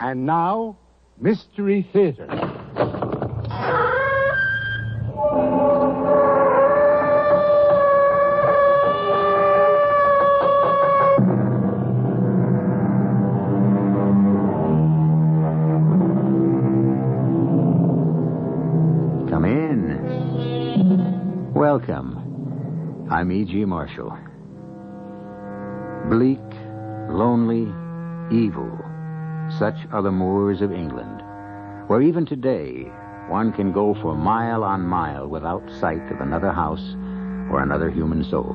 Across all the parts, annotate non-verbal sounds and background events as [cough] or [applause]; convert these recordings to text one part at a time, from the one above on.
And now, Mystery Theater. Come in. Welcome. I'm E.G. Marshall. Bleak, lonely, evil. Such are the moors of England, where even today one can go for mile on mile without sight of another house or another human soul.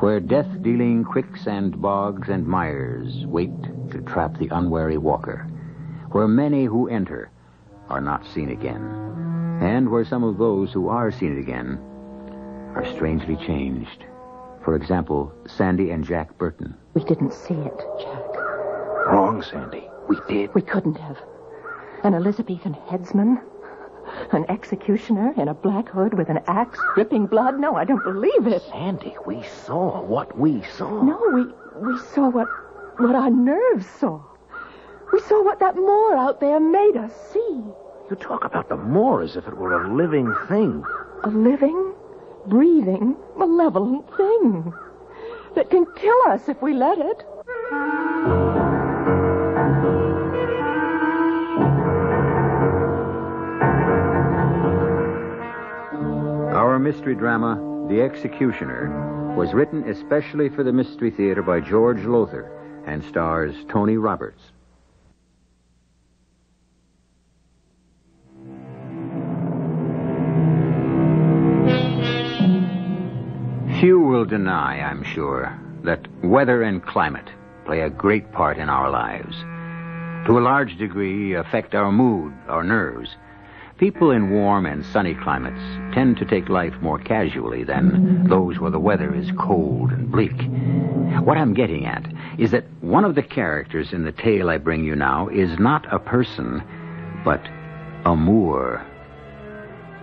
Where death dealing quicksand bogs and mires wait to trap the unwary walker. Where many who enter are not seen again and where some of those who are seen again are strangely changed. For example, Sandy and Jack Burton. We didn't see it, Jack. Wrong, Sandy. We did. We couldn't have. An Elizabethan headsman? An executioner in a black hood with an axe dripping blood? No, I don't believe it. Sandy, we saw what we saw. No, we we saw what what our nerves saw. We saw what that moor out there made us see. You talk about the moor as if it were a living thing. A living, breathing, malevolent thing that can kill us if we let it. Our mystery drama, The Executioner, was written especially for the Mystery Theater by George Lowther and stars Tony Roberts. Few will deny, I'm sure, that weather and climate play a great part in our lives. To a large degree, affect our mood, our nerves. People in warm and sunny climates tend to take life more casually than those where the weather is cold and bleak. What I'm getting at is that one of the characters in the tale I bring you now is not a person, but a moor.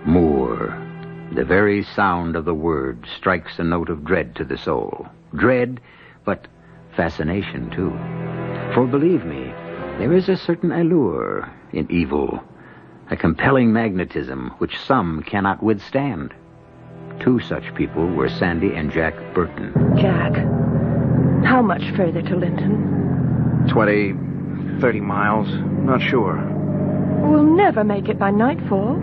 Moor. The very sound of the word strikes a note of dread to the soul. Dread, but fascination, too. For believe me, there is a certain allure in evil, a compelling magnetism which some cannot withstand. Two such people were Sandy and Jack Burton. Jack, how much further to Linton? 20, 30 miles. Not sure. We'll never make it by nightfall.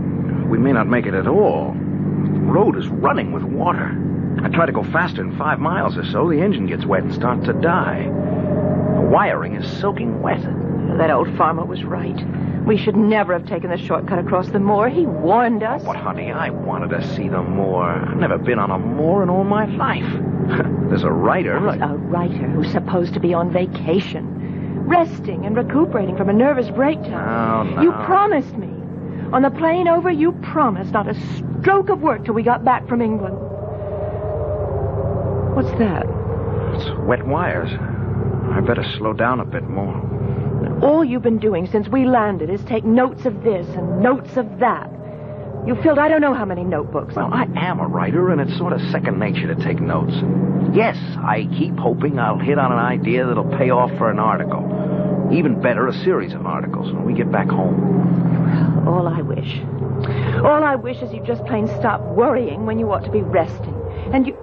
We may not make it at all. The road is running with water. I try to go faster than five miles or so. The engine gets wet and starts to die. The wiring is soaking wet. That old farmer was right. We should never have taken the shortcut across the moor. He warned us. But, honey, I wanted to see the moor. I've never been on a moor in all my life. [laughs] There's a writer. There's a writer who's supposed to be on vacation, resting and recuperating from a nervous breakdown. No, no. You promised me. On the plane over, you promised not a stroke of work till we got back from England. What's that? It's wet wires. I better slow down a bit more. All you've been doing since we landed is take notes of this and notes of that. You filled I don't know how many notebooks. Well, I am a writer, and it's sort of second nature to take notes. Yes, I keep hoping I'll hit on an idea that'll pay off for an article. Even better, a series of articles when we get back home. Well, all I wish. All I wish is you just plain stop worrying when you ought to be resting. And you.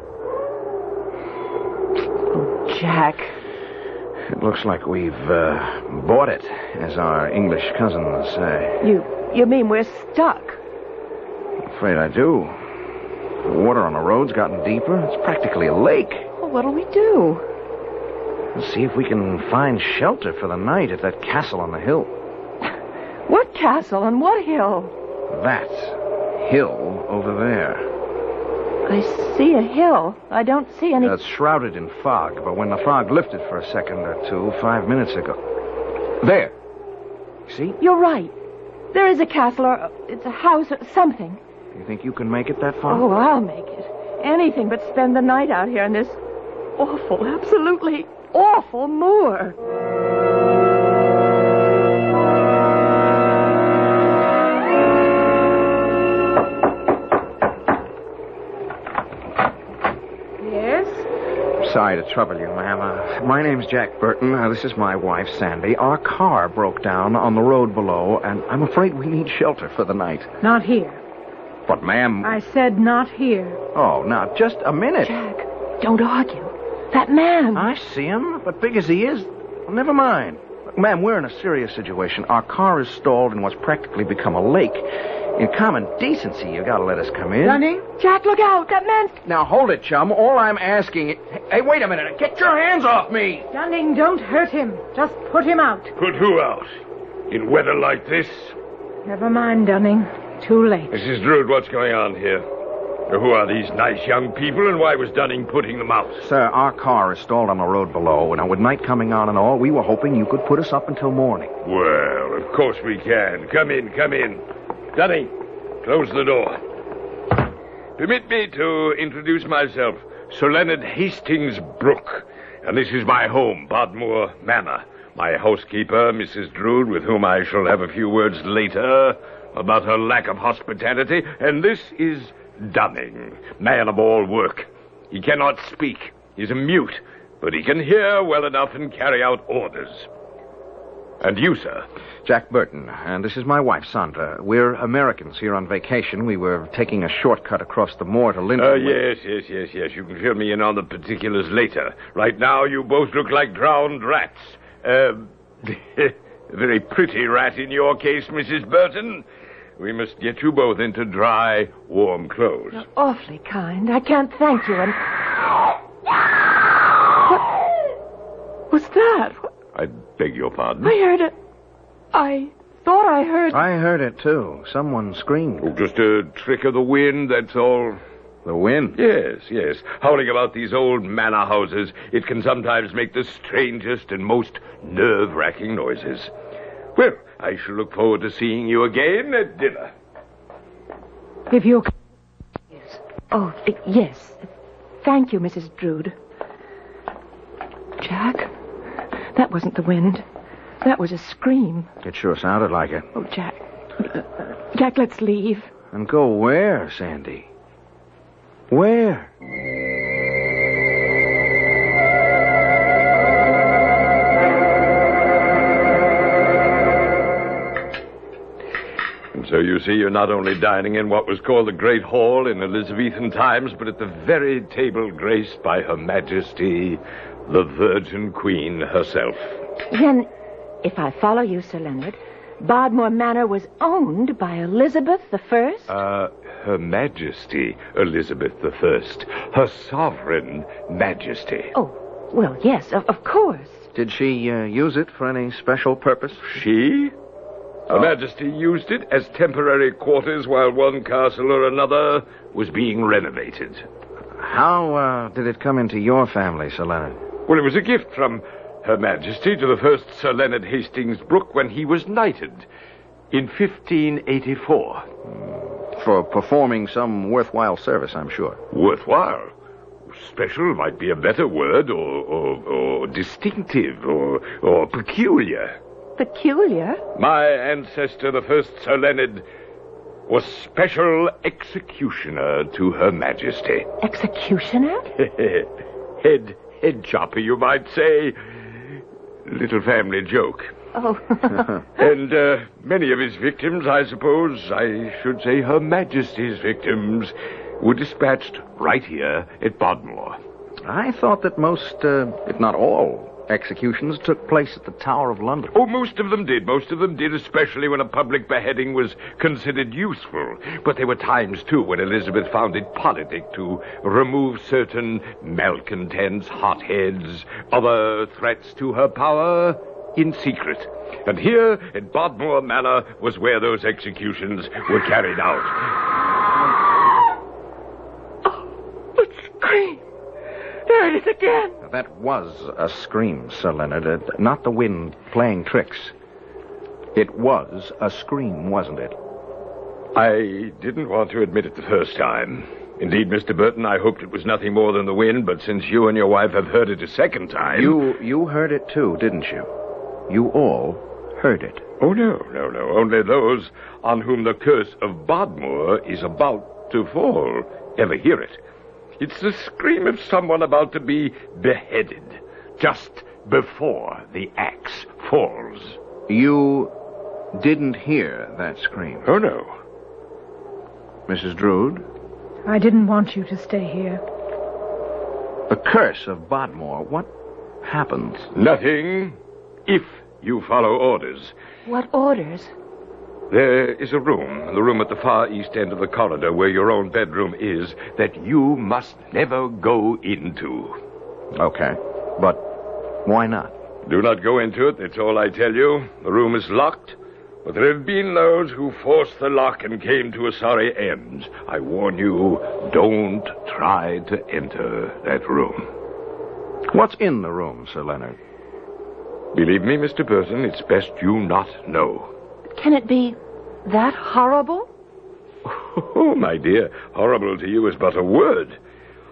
Oh, Jack. It looks like we've uh, bought it, as our English cousins say. You. You mean we're stuck? Afraid I do. The water on the road's gotten deeper. It's practically a lake. Well, what'll we do? Let's see if we can find shelter for the night at that castle on the hill. [laughs] What castle and what hill? That hill over there. I see a hill. I don't see any. It's shrouded in fog, but when the fog lifted for a second or two, five minutes ago. There. See? You're right. There is a castle, or uh, it's a house, or something. You think you can make it that far? Oh, I'll make it. Anything but spend the night out here in this awful, absolutely awful moor. Sorry to trouble you, ma'am. Uh, my name's Jack Burton. Uh, this is my wife, Sandy. Our car broke down on the road below, and I'm afraid we need shelter for the night. Not here. But, ma'am. I said not here. Oh, now, just a minute. Jack, don't argue. That man. I see him, but big as he is, well, never mind. Ma'am, we're in a serious situation. Our car is stalled in what's practically become a lake. In common decency, you gotta let us come in. Dunning? Jack, look out. That man's. Now, hold it, chum. All I'm asking... Hey, wait a minute. Get your hands off me! Dunning, don't hurt him. Just put him out. Put who out? In weather like this? Never mind, Dunning. Too late. Mrs. Drood, what's going on here? Who are these nice young people, and why was Dunning putting them out? Sir, our car is stalled on the road below, and now with night coming on and all, we were hoping you could put us up until morning. Well, of course we can. Come in, come in. Dunning, close the door. Permit me to introduce myself. Sir Leonard Hastings Brooke. And this is my home, Bodmore Manor. My housekeeper, Mrs. Drood, with whom I shall have a few words later about her lack of hospitality. And this is Dunning, man of all work. He cannot speak. He's a mute, but he can hear well enough and carry out orders. And you, sir? Jack Burton, and this is my wife, Sandra. We're Americans here on vacation. We were taking a shortcut across the moor to Linton. Uh, yes, yes, yes, yes. You can fill me in on the particulars later. Right now, you both look like drowned rats. Uh, [laughs] a very pretty rat in your case, Mrs. Burton. We must get you both into dry, warm clothes. You're awfully kind. I can't thank you. And. What was that? I beg your pardon. I heard it. I thought I heard. It. I heard it, too. Someone screamed. Oh, just a trick of the wind, that's all. The wind? Yes, yes. Howling about these old manor houses, it can sometimes make the strangest and most nerve wracking noises. Well, I shall look forward to seeing you again at dinner. If you. Yes. Oh, yes. Thank you, Mrs. Drood. Jack, that wasn't the wind. That was a scream. It sure sounded like it. Oh, Jack. Jack, let's leave. And go where, Sandy? Where? So you see, you're not only dining in what was called the Great Hall in Elizabethan times, but at the very table graced by Her Majesty, the Virgin Queen herself. Then, if I follow you, Sir Leonard, Bodmore Manor was owned by Elizabeth the First? Uh, Her Majesty Elizabeth the First. Her sovereign majesty. Oh, well, yes, of, of course. Did she uh, use it for any special purpose? She? Her Majesty used it as temporary quarters while one castle or another was being renovated. How uh, did it come into your family, Sir Leonard? Well, it was a gift from Her Majesty to the first Sir Leonard Hastings Brooke when he was knighted in 1584. For performing some worthwhile service, I'm sure. Worthwhile. Special might be a better word, or, or, or distinctive, or, or peculiar. Peculiar. My ancestor, the first Sir Leonard, was special executioner to Her Majesty. Executioner? [laughs] head, head chopper, you might say. Little family joke. Oh. [laughs] [laughs] And uh, many of his victims, I suppose, I should say Her Majesty's victims, were dispatched right here at Bodmore. I thought that most, uh, if not all, executions took place at the Tower of London. Oh, most of them did. Most of them did, especially when a public beheading was considered useful. But there were times, too, when Elizabeth found it politic to remove certain malcontents, hotheads, other threats to her power in secret. And here at Bodmore Manor was where those executions were carried out. [gasps] Oh, the scream. There it is again. That was a scream, Sir Leonard. Uh, not the wind playing tricks. It was a scream, wasn't it? I didn't want to admit it the first time. Indeed, Mr. Burton, I hoped it was nothing more than the wind, but since you and your wife have heard it a second time. You you heard it too, didn't you? You all heard it. Oh, no, no, no. Only those on whom the curse of Bodmore is about to fall ever hear it. It's the scream of someone about to be beheaded. just before the axe falls. You didn't hear that scream. Oh, no. Mrs. Drood, I didn't want you to stay here. the curse of Bodmore, what happens? Nothing if you follow orders. What orders? There is a room, the room at the far east end of the corridor where your own bedroom is, that you must never go into. Okay, but why not? Do not go into it, that's all I tell you. The room is locked, but there have been those who forced the lock and came to a sorry end. I warn you, don't try to enter that room. What's in the room, Sir Leonard? Believe me, Mr. Burton, it's best you not know. Can it be that horrible? Oh, my dear, horrible to you is but a word.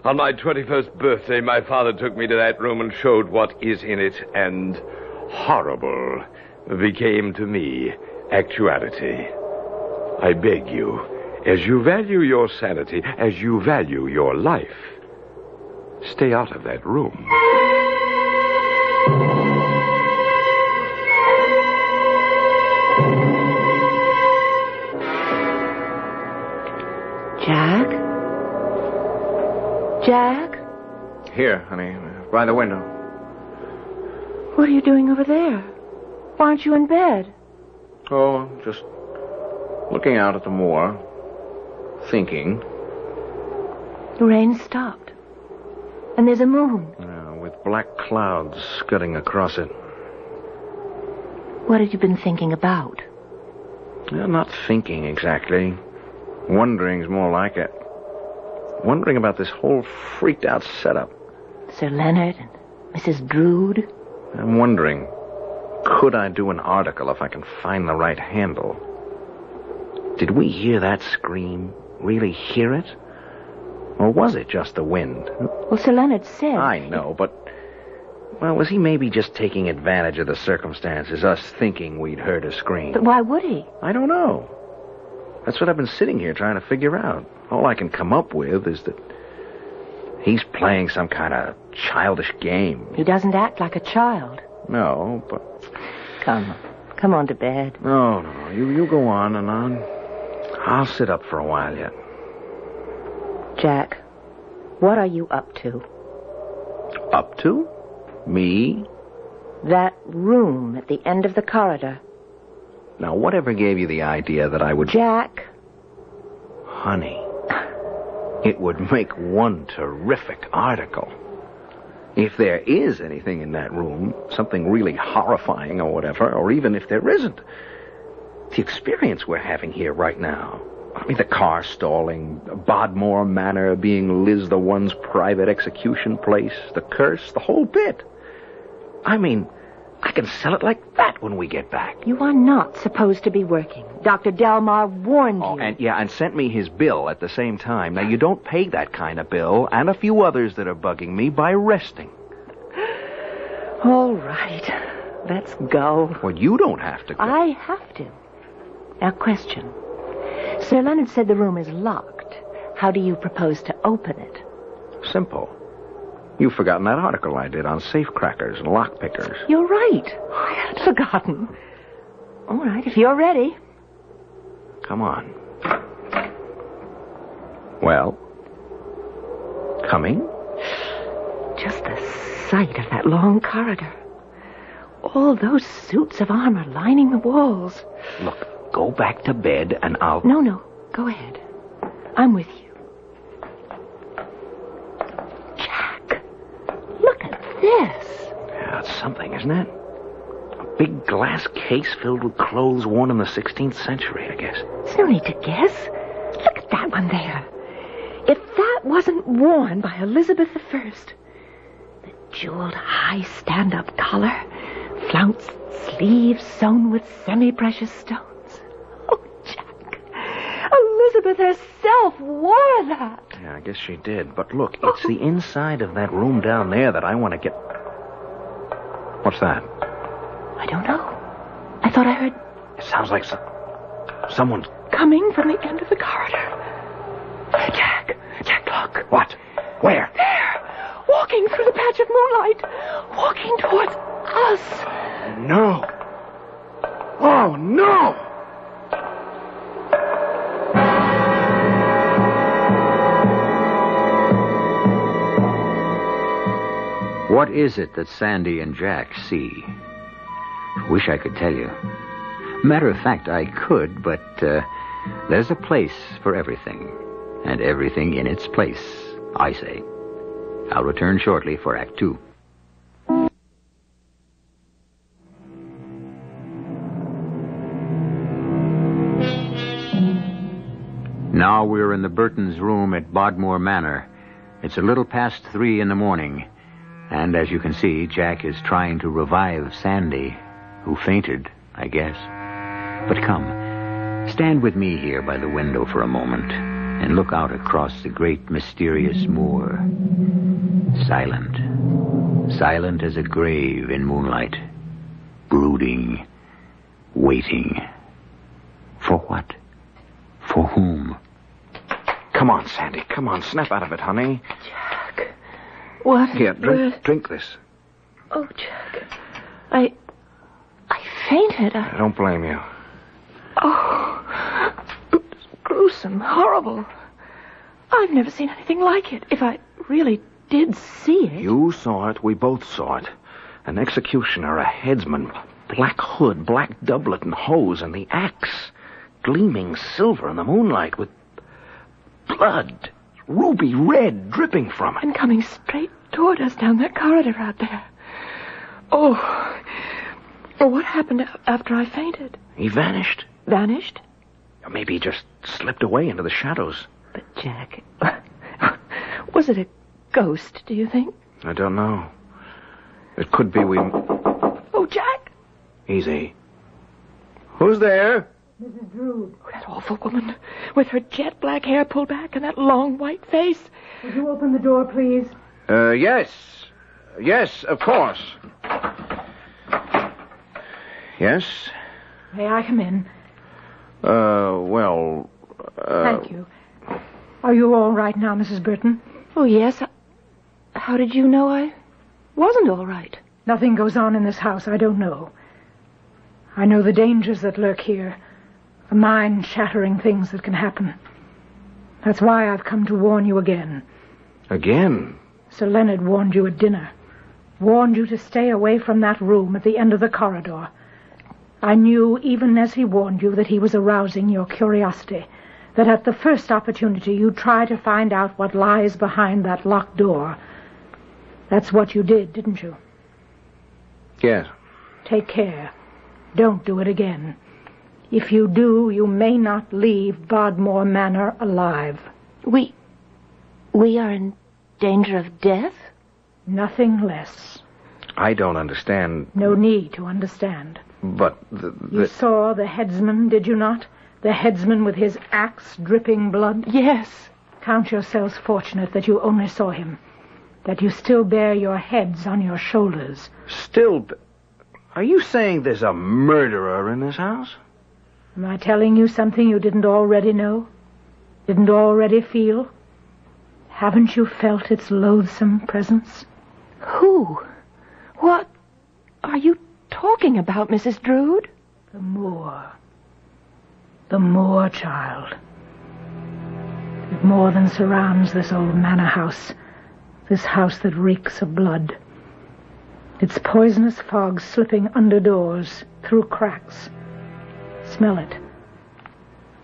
On my 21st birthday, my father took me to that room and showed what is in it, and horrible became to me actuality. I beg you, as you value your sanity, as you value your life, stay out of that room. Jack? Jack? Here, honey, by the window. What are you doing over there? Why aren't you in bed? Oh, just looking out at the moor, thinking, The rain stopped. And there's a moon. uh, with black clouds scudding across it. What have you been thinking about? Yeah, not thinking exactly. Wondering's more like it. Wondering about this whole freaked out setup. Sir Leonard and Mrs. Drood? I'm wondering, could I do an article if I can find the right handle? Did we hear that scream? Really hear it? Or was it just the wind? Well, Sir Leonard said. I know, but. Well, was he maybe just taking advantage of the circumstances, us thinking we'd heard a scream? But why would he? I don't know. That's what I've been sitting here trying to figure out. All I can come up with is that he's playing some kind of childish game. He doesn't act like a child. No, but Come. Come on to bed. no, no, no. You you go on and on. I'll sit up for a while yet. Jack, what are you up to? Up to? Me? That room at the end of the corridor. Now, whatever gave you the idea that I would? Jack, Honey, it would make one terrific article. If there is anything in that room, something really horrifying or whatever, or even if there isn't, the experience we're having here right now. I mean, the car stalling, Bodmore Manor being Liz the One's private execution place, the curse, the whole bit. I mean, I can sell it like that when we get back. you are not supposed to be working. Dr. Delmar warned Oh, you. and yeah, and sent me his bill at the same time. Now, you don't pay that kind of bill, and a few others that are bugging me, by resting. [gasps] All right. Let's go. Well, you don't have to. I have to. Now, question. Sir Leonard said the room is locked. How do you propose to open it? Simple. You've forgotten that article I did on safecrackers and lockpickers. You're right. I had forgotten. All right, if you're ready. Come on. Well, coming? Just the sight of that long corridor. All those suits of armor lining the walls. Look, go back to bed, and I'll. No, no. Go ahead. I'm with you. Jack, look at this. Yeah, it's something, isn't it? A big glass case filled with clothes worn in the 16th century, I guess. There's no need to guess. Look at that one there. If that wasn't worn by Elizabeth I, the jeweled high stand-up collar, flounced sleeves sewn with semi-precious stones. Oh, Jack, Elizabeth herself wore that. Yeah, I guess she did. But look, it's the inside of that room down there that I want to get. What's that? I don't know. I thought I heard It sounds like some, someone's. coming from the end of the corridor. Jack, Jack, look. What? Where? There, walking walking through the patch of moonlight, walking towards us. Oh, no. Oh, no! What is it that Sandy and Jack see? Wish I could tell you. Matter of fact, I could, but uh, there's a place for everything, and everything in its place, I say. I'll return shortly for Act Two. Now we're in the Burtons' room at Bodmore Manor. It's a little past three in the morning, and as you can see, Jack is trying to revive Sandy, who fainted, I guess. But come, stand with me here by the window for a moment and look out across the great mysterious moor. Silent, silent as a grave in moonlight, brooding, waiting. For what? For whom? Come on, Sandy. Come on. Snap out of it, honey. Jack. What? Here, drink, drink this. Oh, Jack. I. I fainted. I, I don't blame you. oh. It was gruesome, horrible. I've never seen anything like it. If I really did see it. You saw it. We both saw it. An executioner, a headsman, black hood, black doublet and hose, and the axe gleaming silver in the moonlight with blood, ruby red, dripping from it. And coming straight toward us down that corridor out there. Oh. Well, what happened after I fainted? He vanished. Vanished? Or maybe he just slipped away into the shadows. But, Jack. [laughs] Was it a ghost, do you think? I don't know. It could be we. Oh, Jack! Easy. Who's there? Oh, that awful woman with her jet black hair pulled back and that long white face. Would you open the door, please? Uh, yes. Yes, of course. Yes? May I come in? Uh, well. Uh, Thank you. Are you all right now, Mrs. Burton? Oh, yes. How did you know I wasn't all right? Nothing goes on in this house I don't know. I know the dangers that lurk here, the mind shattering things that can happen. That's why I've come to warn you again. Again? Sir Leonard warned you at dinner, warned you to stay away from that room at the end of the corridor. I knew, even as he warned you, that he was arousing your curiosity, that at the first opportunity you'd try to find out what lies behind that locked door. That's what you did, didn't you? Yes. Take care. Don't do it again. If you do, you may not leave Bodmore Manor alive. We. We are in danger of death? Nothing less. I don't understand, No need to understand. but the, You saw the headsman, did you not? The headsman with his axe dripping blood? Yes. Count yourselves fortunate that you only saw him. That you still bear your heads on your shoulders. still. b- Are you saying there's a murderer in this house? Am I telling you something you didn't already know? Didn't already feel? Haven't you felt its loathsome presence? Who? What are you talking about, Mrs. Drood? The moor. The moor, child. It more than surrounds this old manor house. This house that reeks of blood. Its poisonous fog slipping under doors, through cracks. Smell it.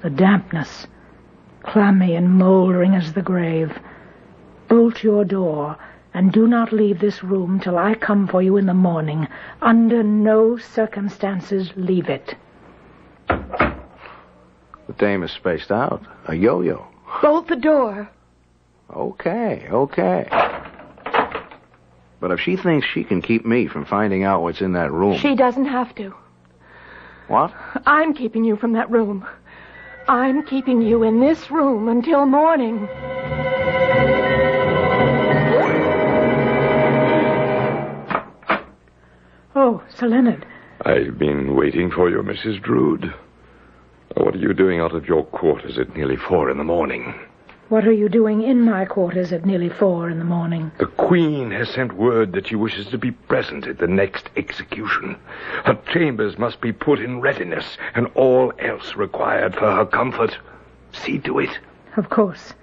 The dampness, clammy and moldering as the grave. Bolt your door and do not leave this room till I come for you in the morning. Under no circumstances leave it. The dame is spaced out. A yo-yo. Bolt the door. Okay, okay. But if she thinks she can keep me from finding out what's in that room. She doesn't have to. What? I'm keeping you from that room. I'm keeping you in this room until morning. Oh, Sir Leonard. I've been waiting for you, Mrs. Drood. What are you doing out of your quarters at nearly four in the morning? What are you doing in my quarters at nearly four in the morning? The Queen has sent word that she wishes to be present at the next execution. Her chambers must be put in readiness, and all else required for her comfort. See to it. Of course.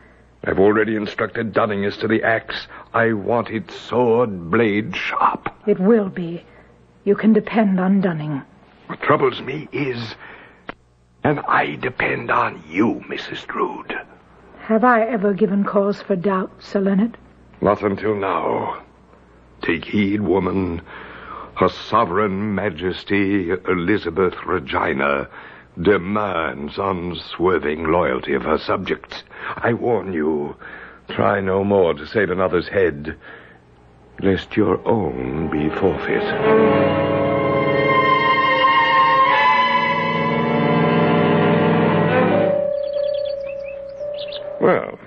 I've already instructed Dunning as to the axe. I want it sword blade sharp. It will be. You can depend on Dunning. What troubles me is, and I depend on you, Mrs. Drood. Have I ever given cause for doubt, Sir Leonard? Not until now. Take heed, woman. Her sovereign majesty, Elizabeth Regina, demands unswerving loyalty of her subjects. I warn you, try no more to save another's head, lest your own be forfeit. Well,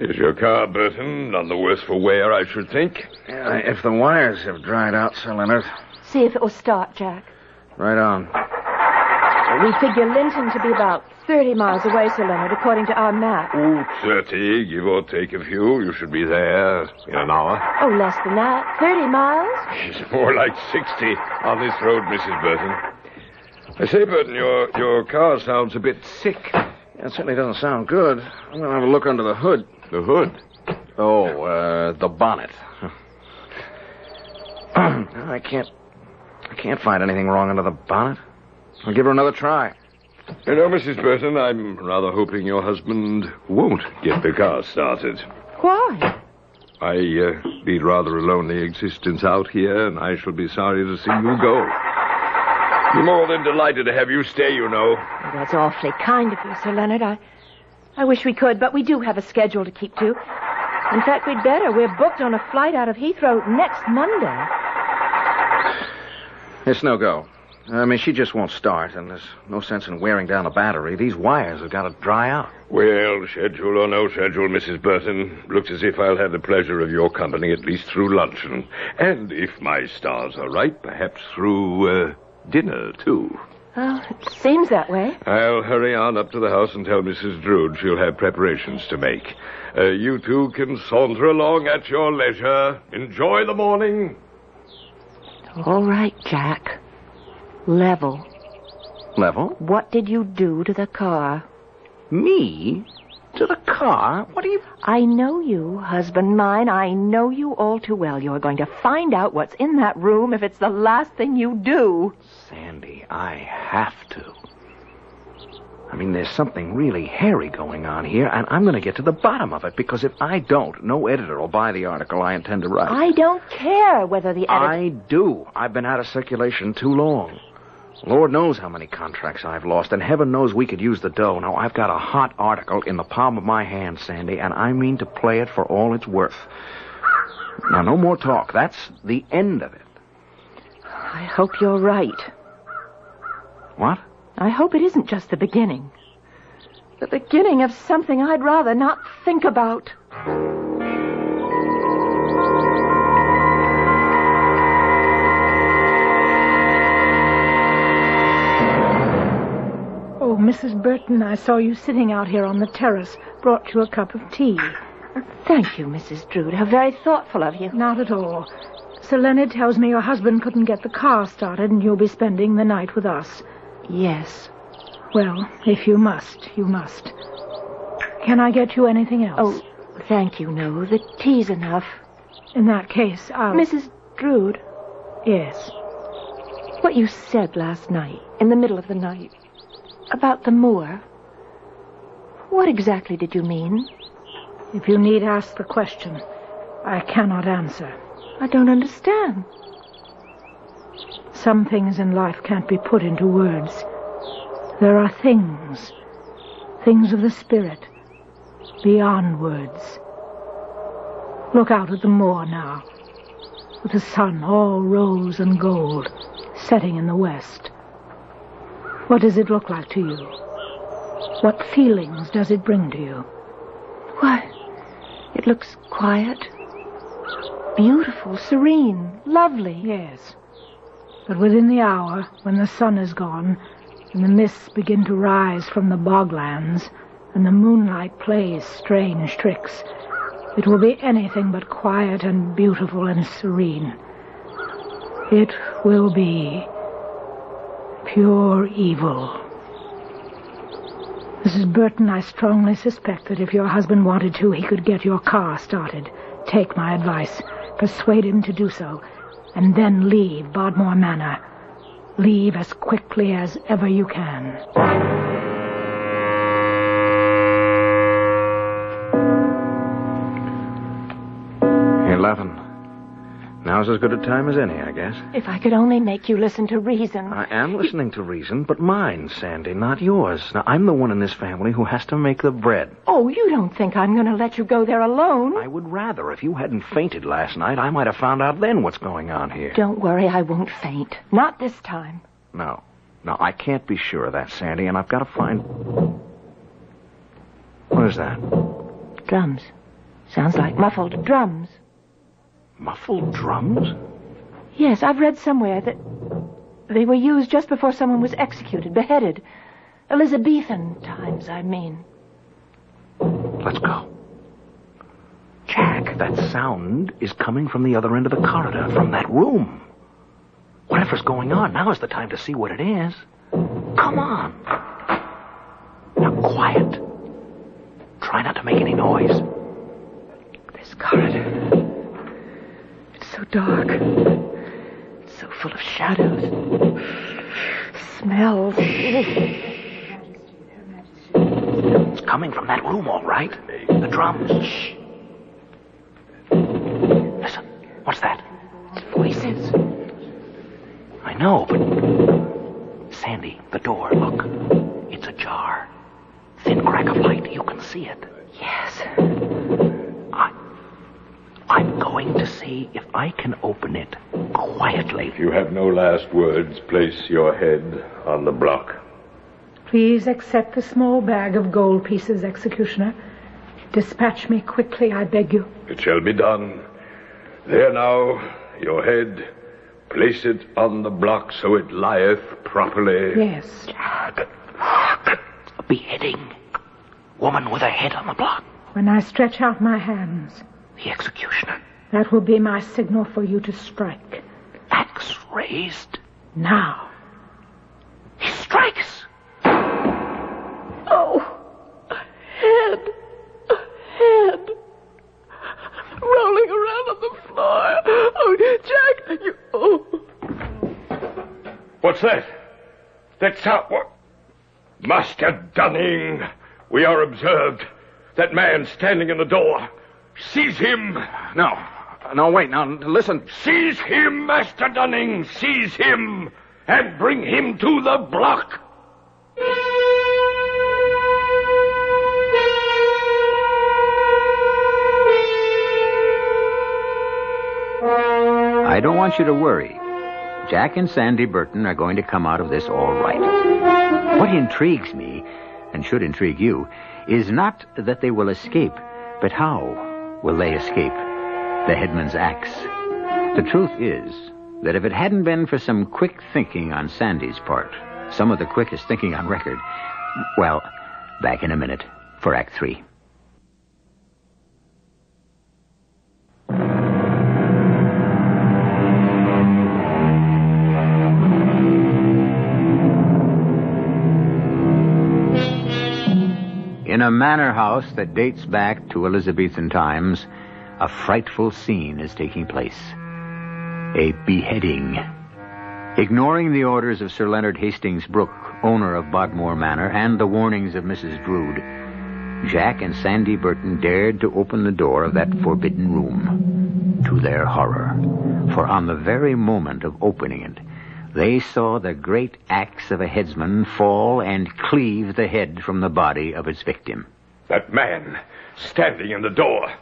is your car, Burton, none the worse for wear, I should think? Uh, if the wires have dried out, Sir Leonard. See if it will start, Jack. Right on. We figure Linton to be about 30 miles away, Sir Leonard, according to our map. Oh, 30, give or take a few. You should be there in an hour. Oh, less than that. 30 miles? It's more like 60 on this road, Mrs. Burton. I say, Burton, your, your car sounds a bit sick. It certainly doesn't sound good. I'm going to have a look under the hood. The hood? Oh, uh, the bonnet. [clears throat] I can't. I can't find anything wrong under the bonnet. I'll give her another try. You know, Mrs. Burton, I'm rather hoping your husband won't get the car started. Why? I uh, lead rather a lonely existence out here, and I shall be sorry to see you go. Be more than delighted to have you stay, you know. Oh, that's awfully kind of you, Sir Leonard. I, I wish we could, but we do have a schedule to keep to. In fact, we'd better. We're booked on a flight out of Heathrow next Monday. It's no go. I mean, she just won't start, and there's no sense in wearing down the battery. These wires have got to dry out. Well, schedule or no schedule, Mrs. Burton, looks as if I'll have the pleasure of your company at least through luncheon. And if my stars are right, perhaps through, uh, dinner, too. Well, it seems that way. I'll hurry on up to the house and tell Mrs. Drood she'll have preparations to make. Uh, you two can saunter along at your leisure. Enjoy the morning. All right, Jack. Level. Level? What did you do to the car? Me? To the car? What are you. I know you, husband mine. I know you all too well. You're going to find out what's in that room if it's the last thing you do. Sandy, I have to. I mean, there's something really hairy going on here, and I'm going to get to the bottom of it, because if I don't, no editor will buy the article I intend to write. I don't care whether the editor. I do. I've been out of circulation too long. Lord knows how many contracts I've lost, and heaven knows we could use the dough. Now, I've got a hot article in the palm of my hand, Sandy, and I mean to play it for all it's worth. Now, no more talk. That's the end of it. I hope you're right. What? I hope it isn't just the beginning. The beginning of something I'd rather not think about. Mrs. Burton, I saw you sitting out here on the terrace. Brought you a cup of tea. Thank you, Mrs. Drood. How very thoughtful of you. Not at all. Sir Leonard tells me your husband couldn't get the car started and you'll be spending the night with us. Yes. Well, if you must, you must. Can I get you anything else? Oh, thank you, no. The tea's enough. In that case, I'll... Mrs. Drood, Yes. what you said last night, in the middle of the night, about the moor, what exactly did you mean? If you need ask the question, I cannot answer. I don't understand. Some things in life can't be put into words. There are things, things of the spirit, beyond words. Look out at the moor now, with the sun all rose and gold, setting in the west. What does it look like to you? What feelings does it bring to you? Why, it looks quiet, beautiful, serene, lovely. Yes. But within the hour, when the sun is gone, and the mists begin to rise from the boglands, and the moonlight plays strange tricks, it will be anything but quiet and beautiful and serene. It will be pure evil. Mrs. Burton, I strongly suspect that if your husband wanted to, he could get your car started. Take my advice. Persuade him to do so. And then leave Bodmore Manor. Leave as quickly as ever you can. Now's as good a time as any, I guess. If I could only make you listen to reason. I am listening to reason, but mine, Sandy, not yours. Now, I'm the one in this family who has to make the bread. Oh, you don't think I'm going to let you go there alone? I would rather. If you hadn't fainted last night, I might have found out then what's going on here. Don't worry, I won't faint. Not this time. No. No, I can't be sure of that, Sandy, and I've got to find. What is that? Drums. Sounds like muffled drums. Muffled drums? Yes, I've read somewhere that they were used just before someone was executed, beheaded. Elizabethan times, I mean. Let's go. Jack, that sound is coming from the other end of the corridor, from that room. Whatever's going on, now is the time to see what it is. Come on. Now, quiet. Try not to make any noise. This corridor. So dark. So full of shadows. Smells. It's coming from that room, all right. The drums. Shh. Listen. What's that? It's voices. I know, but. Sandy, the door, look. It's ajar. Thin crack of light. You can see it. Yes. I. I'm going to see if I can open it quietly. If you have no last words, place your head on the block. Please accept the small bag of gold pieces, Executioner. Dispatch me quickly, I beg you. It shall be done. There now, your head. Place it on the block so it lieth properly. Yes. Jack. A beheading. Woman with her head on the block. When I stretch out my hands, The executioner. that will be my signal for you to strike. Axe raised. Now. He strikes. Oh, a head. A head. Rolling around on the floor. Oh, Jack, you. Oh. What's that? That's how. What? Master Dunning, we are observed. That man standing in the door. Seize him. No. No, wait. Now, listen. Seize him, Master Dunning. Seize him. And bring him to the block. I don't want you to worry. Jack and Sandy Burton are going to come out of this all right. What intrigues me, and should intrigue you, is not that they will escape, but how will they escape the headman's axe? The truth is that if it hadn't been for some quick thinking on Sandy's part, some of the quickest thinking on record, well, back in a minute for Act Three. A manor house that dates back to Elizabethan times, a frightful scene is taking place. A beheading. Ignoring the orders of Sir Leonard Hastings Brooke, owner of Bodmore Manor, and the warnings of Mrs. Drood, Jack and Sandy Burton dared to open the door of that forbidden room. To their horror, for on the very moment of opening it, they saw the great axe of a headsman fall and cleave the head from the body of its victim. That man standing in the door.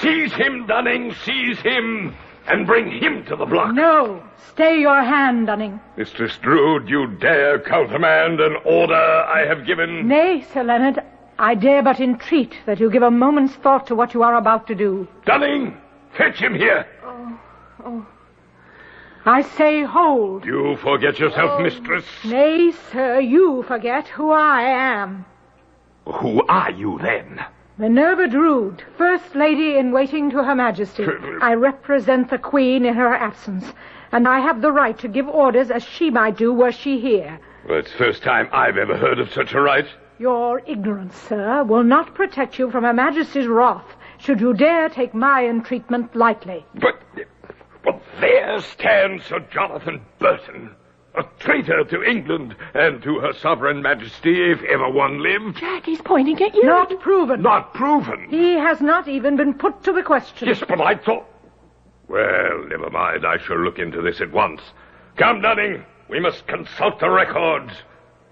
Seize him, Dunning. Seize him. And bring him to the block. No! Stay your hand, Dunning. Mistress Drood, you dare countermand an order I have given? Nay, Sir Leonard, I dare but entreat that you give a moment's thought to what you are about to do. Dunning, fetch him here. Oh, oh. I say hold. You forget yourself, mistress. Nay, sir, you forget who I am. Who are you then? Minerva Drood, First Lady in waiting to Her Majesty. I represent the Queen in her absence, and I have the right to give orders as she might do were she here. Well, it's the first time I've ever heard of such a right. Your ignorance, sir, will not protect you from Her Majesty's wrath should you dare take my entreatment lightly. But, well, there stands Sir Jonathan Burton, a traitor to England and to her sovereign majesty, if ever one lived. Jack, he's pointing at you. Not proven. Not proven. He has not even been put to the question. Yes, but I thought. Well, never mind. I shall look into this at once. Come, Dunning. We must consult the records.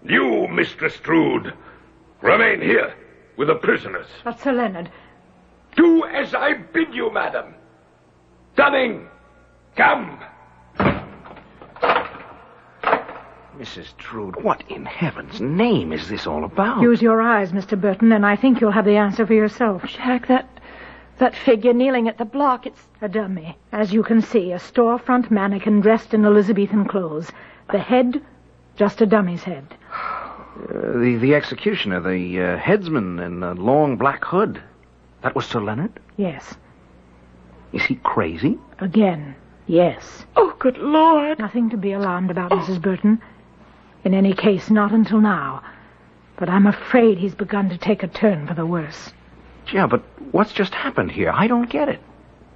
You, Mistress Drood, remain here with the prisoners. But, Sir Leonard, Do as I bid you, madam. Dunning, come. Mrs. Drood, what in heaven's name is this all about? use your eyes, Mr. Burton, and I think you'll have the answer for yourself. Jack, that that figure kneeling at the block, it's A dummy. As you can see, a storefront mannequin dressed in Elizabethan clothes. The head, just a dummy's head. Uh, the, the executioner, the uh, headsman in the long black hood. That was Sir Leonard? Yes. Is he crazy? Again, yes. Oh, good Lord. Nothing to be alarmed about, oh. Mrs. Burton. In any case, not until now. But I'm afraid he's begun to take a turn for the worse. Yeah, but what's just happened here? I don't get it.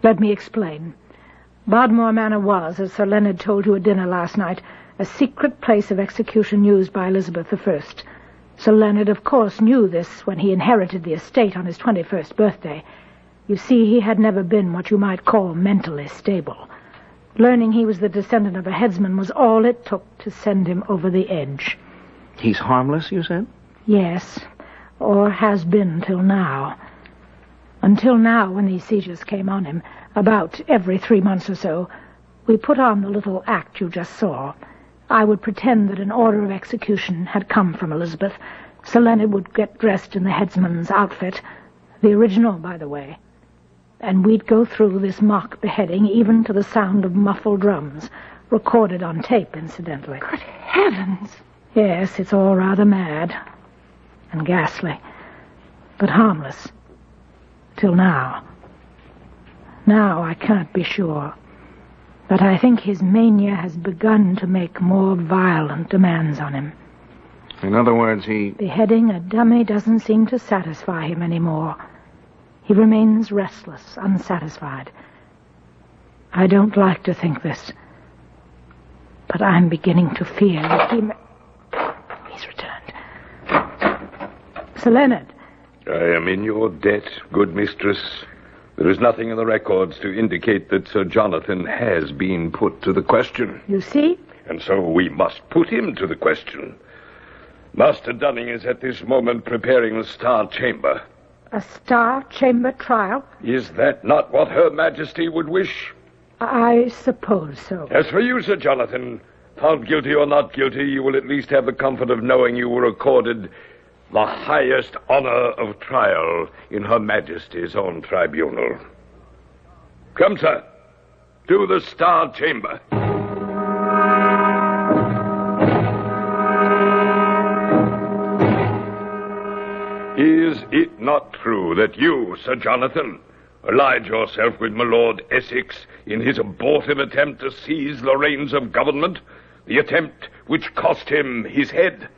Let me explain. Bodmore Manor was, as Sir Leonard told you at dinner last night, a secret place of execution used by Elizabeth I. Sir Leonard, of course, knew this when he inherited the estate on his 21st birthday. You see, he had never been what you might call mentally stable. Learning he was the descendant of a headsman was all it took to send him over the edge. He's harmless, you said? Yes, or has been till now. Until now, when these seizures came on him, about every three months or so, we put on the little act you just saw. I would pretend that an order of execution had come from Elizabeth. Sir Leonard would get dressed in the headsman's outfit, the original, by the way. And we'd go through this mock beheading even to the sound of muffled drums, recorded on tape, incidentally. Good heavens. Yes, it's all rather mad and ghastly, but harmless. Till now. Now I can't be sure. But I think his mania has begun to make more violent demands on him. In other words, he. Beheading a dummy doesn't seem to satisfy him anymore. He remains restless, unsatisfied. I don't like to think this, but I'm beginning to fear that he may... He's returned. Sir Leonard, I am in your debt, good mistress. There is nothing in the records to indicate that Sir Jonathan has been put to the question. you see? And so we must put him to the question. Master Dunning is at this moment preparing the Star Chamber. A Star Chamber trial? Is that not what Her Majesty would wish? I suppose so. As for you, Sir Jonathan, found guilty or not guilty, you will at least have the comfort of knowing you were accorded the highest honor of trial in Her Majesty's own tribunal. Come, sir, to the Star Chamber. It not true that you, Sir Jonathan, allied yourself with my Lord Essex in his abortive attempt to seize the reins of government? The attempt which cost him his head?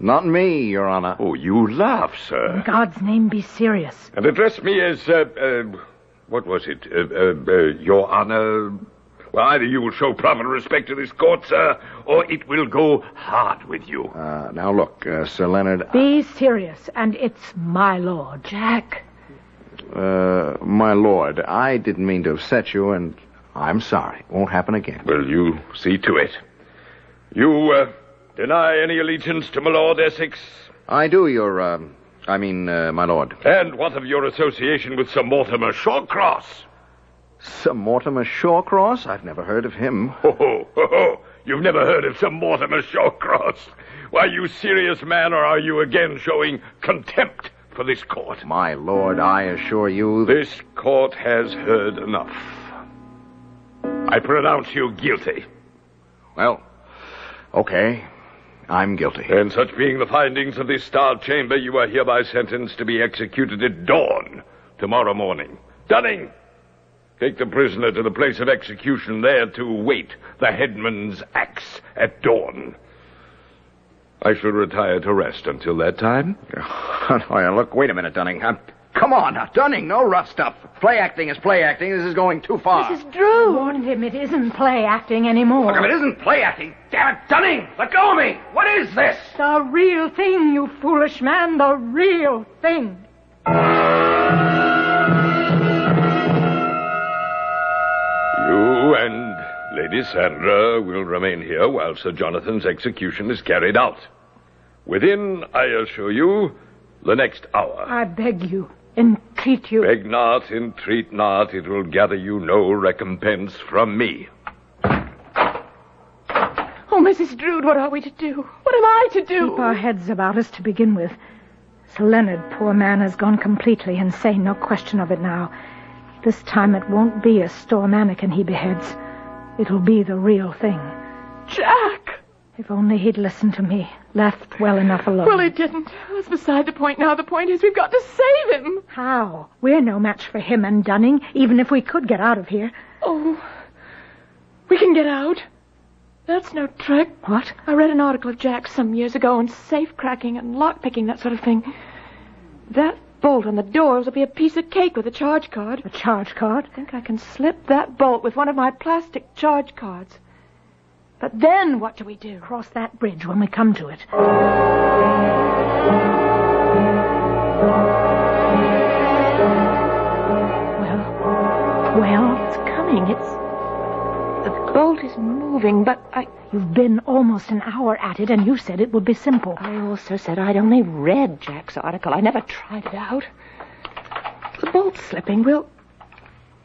Not me, Your Honor. Oh, you laugh, sir. In God's name, be serious. And address me as, uh, uh, what was it? Uh, uh, uh, Your Honor. Well, either you will show proper respect to this court, sir, or it will go hard with you. Uh, now look, uh, Sir Leonard. Be serious, and it's my lord. Jack. Uh, my lord, I didn't mean to upset you, and I'm sorry. Won't happen again. Well, you see to it. You, uh, deny any allegiance to my Lord Essex? I do, Your, uh, I mean, uh, my lord. And what of your association with Sir Mortimer Shawcross? Sir Mortimer Shawcross? I've never heard of him. Ho, ho, ho, ho. You've never heard of Sir Mortimer Shawcross? Why, you serious man, or are you again showing contempt for this court? My lord, I assure you that... This court has heard enough. I pronounce you guilty. Well, okay. I'm guilty. And such being the findings of this Star Chamber, you are hereby sentenced to be executed at dawn tomorrow morning. Dunning! Take the prisoner to the place of execution there to wait the headman's axe at dawn. I shall retire to rest until that time. [laughs] Oh, look, wait a minute, Dunning. I'm, come on now, Dunning, no rough stuff. Play acting is play acting. This is going too far. Mrs. Drew! warned him it isn't play acting anymore. Look, if it isn't play acting, damn it, Dunning, let go of me. What is this? The real thing, you foolish man, the real thing. Lady Sandra uh, will remain here while Sir Jonathan's execution is carried out. Within, I assure you, the next hour. I beg you, entreat you. Beg not, entreat not, it will gather you no recompense from me. Oh, Mrs. Drood, what are we to do? What am I to do? Keep our heads about us to begin with. Sir Leonard, poor man, has gone completely insane, no question of it now. This time it won't be a store mannequin he beheads. It'll be the real thing. Jack! If only he'd listened to me, left well enough alone. Well, he didn't. That's beside the point now. The point is we've got to save him. How? We're no match for him and Dunning, even if we could get out of here. Oh, we can get out. That's no trick. What? I read an article of Jack's some years ago on safe cracking and lock picking, that sort of thing. That bolt on the doors will be a piece of cake with a charge card. A charge card? I think I can slip that bolt with one of my plastic charge cards. But then what do we do? Cross that bridge when we come to it. Well, Well, it's coming. It's. The bolt is moving, but I. you've been almost an hour at it, and you said it would be simple. I also said I'd only read Jack's article. I never tried it out. The bolt's slipping. We'll.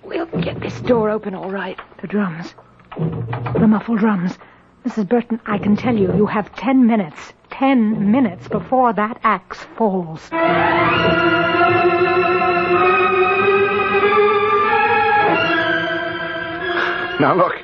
We'll get this door open all right. The drums. The muffled drums. Mrs. Burton, I can tell you, you have ten minutes. Ten minutes before that axe falls. Now, look.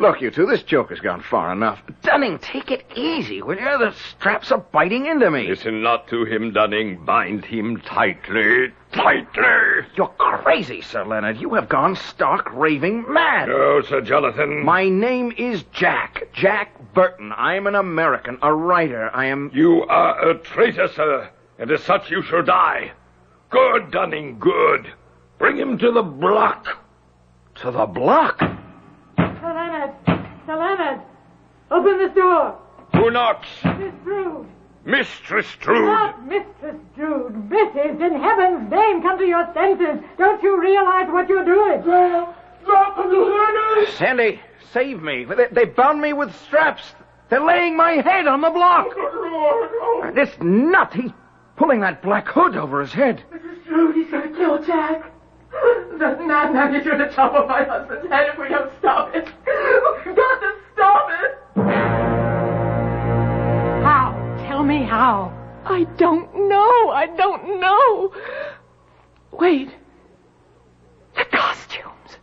Look, you two, this joke has gone far enough. Dunning, take it easy, will you? The straps are biting into me. Listen not to him, Dunning. Bind him tightly, tightly. You're crazy, Sir Leonard. You have gone stark raving mad. No, Sir Jonathan. My name is Jack. Jack Burton. I am an American, a writer. I am. You are a traitor, sir, and as such you shall die. Good, Dunning, good. Bring him to the block. To the block. Sir Leonard! Open this door! Who knocks? Miss Drood! Mistress Drood. Not Mistress Drood! Mrs. In heaven's name, come to your senses! Don't you realize what you're doing? Sandy, save me. They, they bound me with straps. They're laying my head on the block. Oh. This nut, he's pulling that black hood over his head. He's going to kill Jack. That madman is going to chop off my husband's head if we don't stop it. Don't know. I don't know. Wait. The costumes.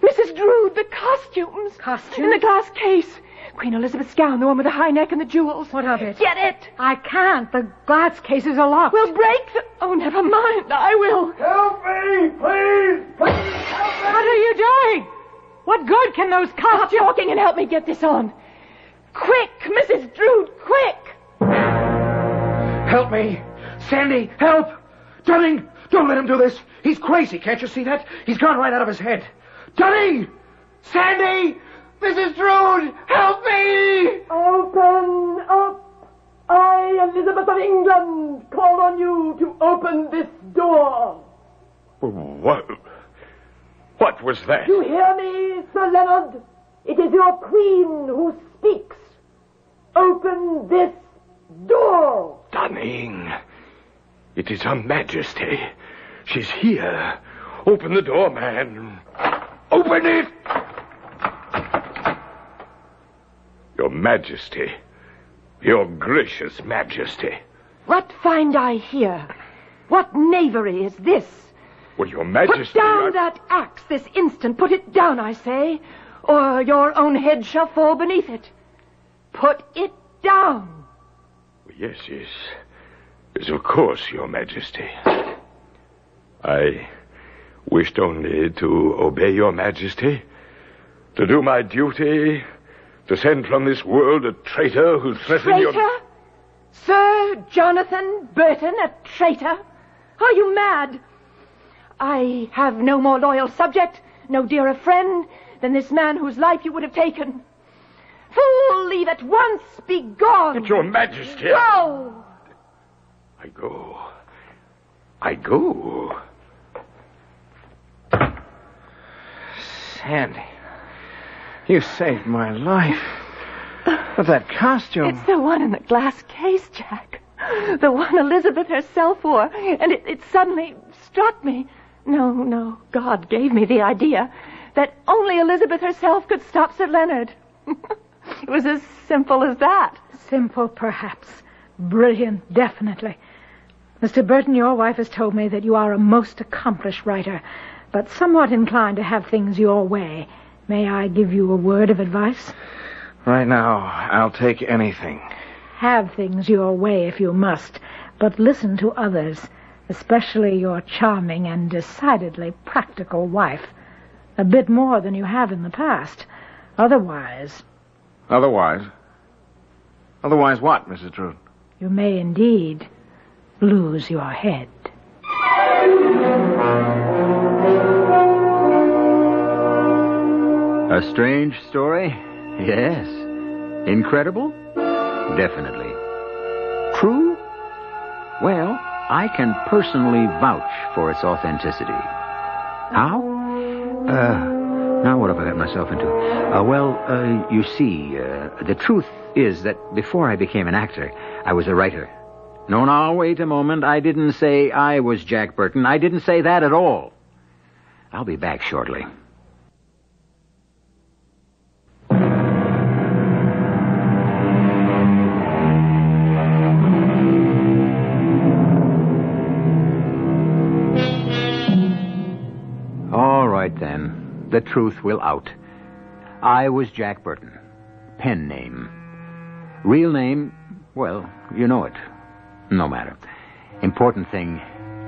Mrs. Drood, the costumes. Costumes? In the glass case. Queen Elizabeth's gown, the one with the high neck and the jewels. What of it? Get it. I can't. The glass cases are locked. We'll break the... Oh, never mind. I will. Help me, please, please. What are you doing? What good can those Stop costumes... talking and help me get this on. Quick, Mrs. Drood, quick. Help me. Sandy, help. Dunning, don't let him do this. He's crazy. Can't you see that? He's gone right out of his head. Dunning! Sandy! Mrs. Drood, help me! Open up. I, Elizabeth of England, call on you to open this door. What? What was that? You hear me, Sir Leonard? It is your queen who speaks. Open this door. Dunning. It is Her Majesty. She's here. Open the door, man. Open it! Your Majesty. Your gracious Majesty. What find I here? What knavery is this? Well, Your Majesty. Put down I- that axe this instant. Put it down, I say, or your own head shall fall beneath it. Put it down. Yes, yes. Yes, of course, Your Majesty. I wished only to obey Your Majesty, to do my duty, to send from this world a traitor who threatened Traitor? your... Sir Jonathan Burton, a traitor? Are you mad? I have no more loyal subject, no dearer friend than this man whose life you would have taken. Fool, leave at once, be gone. But Your Majesty... Go! I go. I go. Sandy, you saved my life. But that costume. It's the one in the glass case, Jack. The one Elizabeth herself wore. And it, it suddenly struck me. No, no, God gave me the idea that only Elizabeth herself could stop Sir Leonard. [laughs] it was as simple as that. Simple, perhaps. Brilliant, definitely. Mr. Burton, your wife has told me that you are a most accomplished writer, but somewhat inclined to have things your way. May I give you a word of advice? Right now, I'll take anything. Have things your way if you must, but listen to others, especially your charming and decidedly practical wife. A bit more than you have in the past. Otherwise, Otherwise. Otherwise, what, Mrs. Drood? you may indeed lose your head. A strange story? Yes. Incredible? Definitely. True? Well, I can personally vouch for its authenticity. How? Uh, now what have I got myself into? Uh, well, uh, you see, uh, the truth is that before I became an actor, I was a writer. No, now, wait a moment. I didn't say I was Jack Burton. I didn't say that at all. I'll be back shortly. All right, then. The truth will out. I was Jack Burton. Pen name. Real name, well, you know it. No matter. Important thing,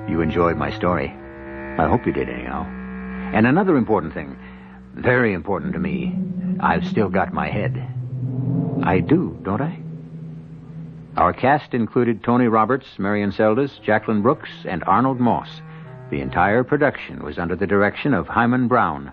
you enjoyed my story. I hope you did, anyhow. And another important thing, very important to me, I've still got my head. I do, don't I? Our cast included Tony Roberts, Marion Seldes, Jacqueline Brooks, and Arnold Moss. The entire production was under the direction of Himan Brown.